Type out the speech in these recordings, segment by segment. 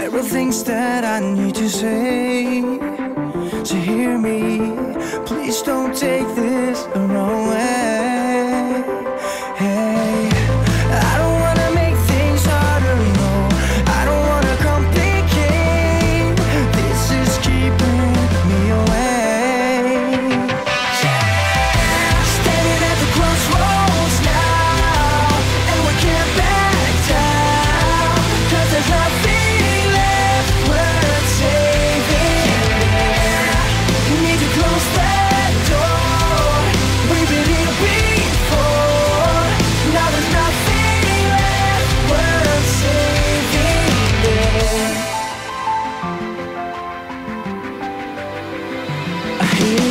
There are things that I need to say. So hear me, please don't take this wrong I hear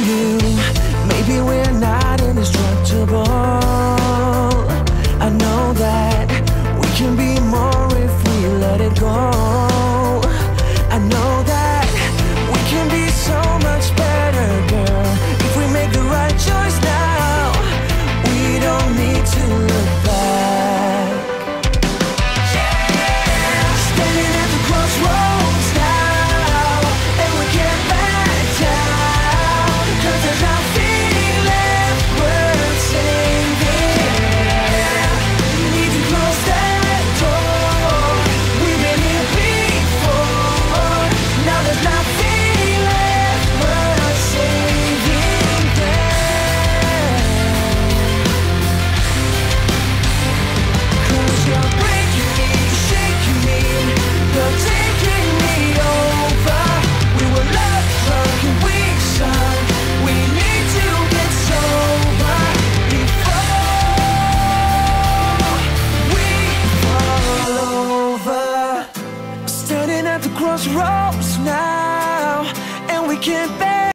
crossroads now, and we can't bear.